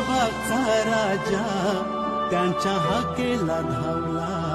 मालवाचा राजा त्यांच्या हाकेला धावला.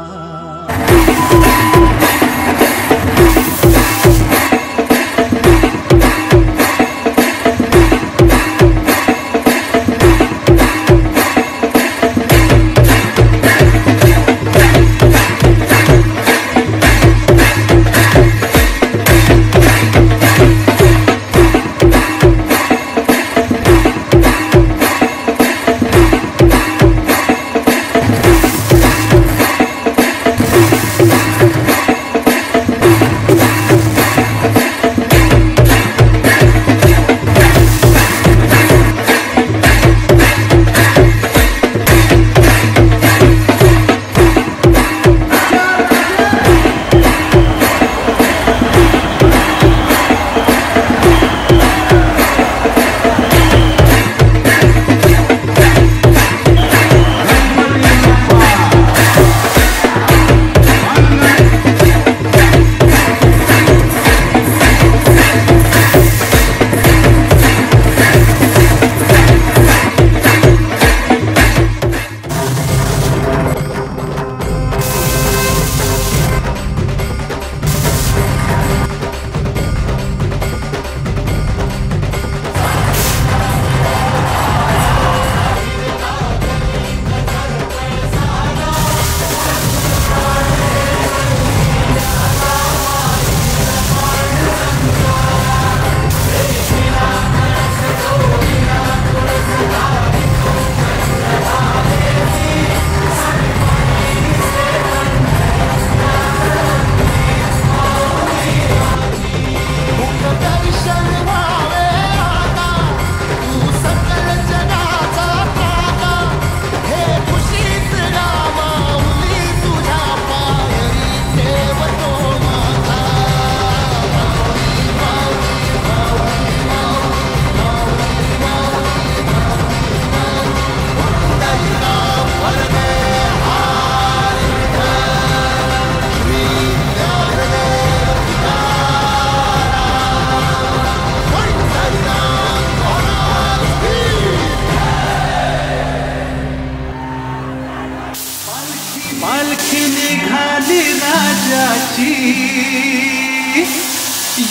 निघाली राजाची.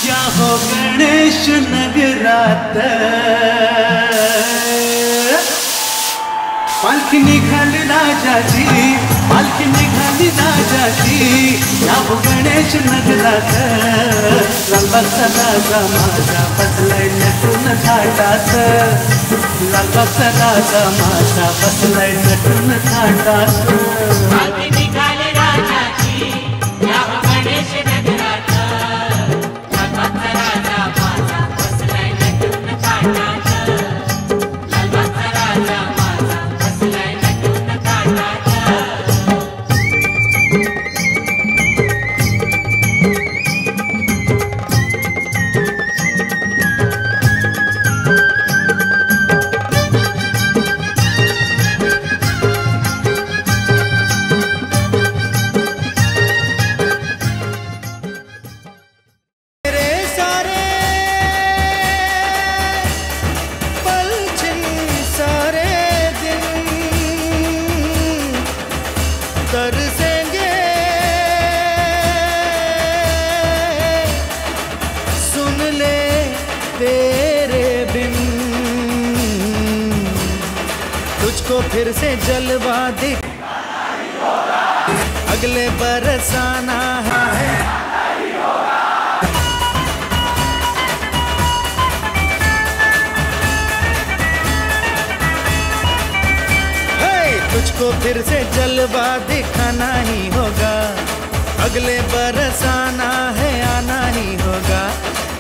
या हो गणेश नगरात. पालखी निघाली राजाची पालखी निघाली राजाची. या हो गणेश नगरात. लालबागचा राजा माझा बसलाय नटून थाटात. लालबागचा राजा माझा बसलाय नटून थाटात. तरसेंगे सुन ले तेरे बिन। तुझको फिर से जलवा दे। अगले बरसाना है हे, तुझको फिर से जलवा दिखाना ही होगा। अगले बरस आना है आना ही होगा।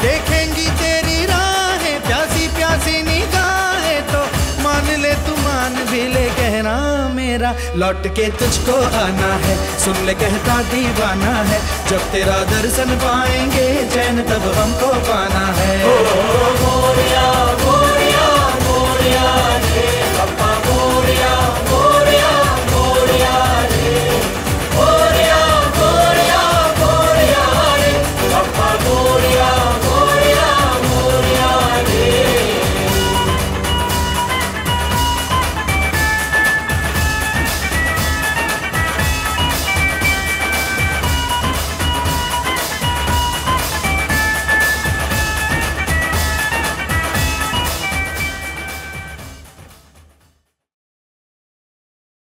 देखेंगी तेरी राहें प्यासी प्यासी निगाहें तो। मान ले तू मान भी ले कहना मेरा। लौट के तुझको आना है सुन ले कहता दीवाना है। जब तेरा दर्शन पाएँगे चैन तब हमको पाना है। ओ, ओ, ओ, मोरिया मोरिया मोरिया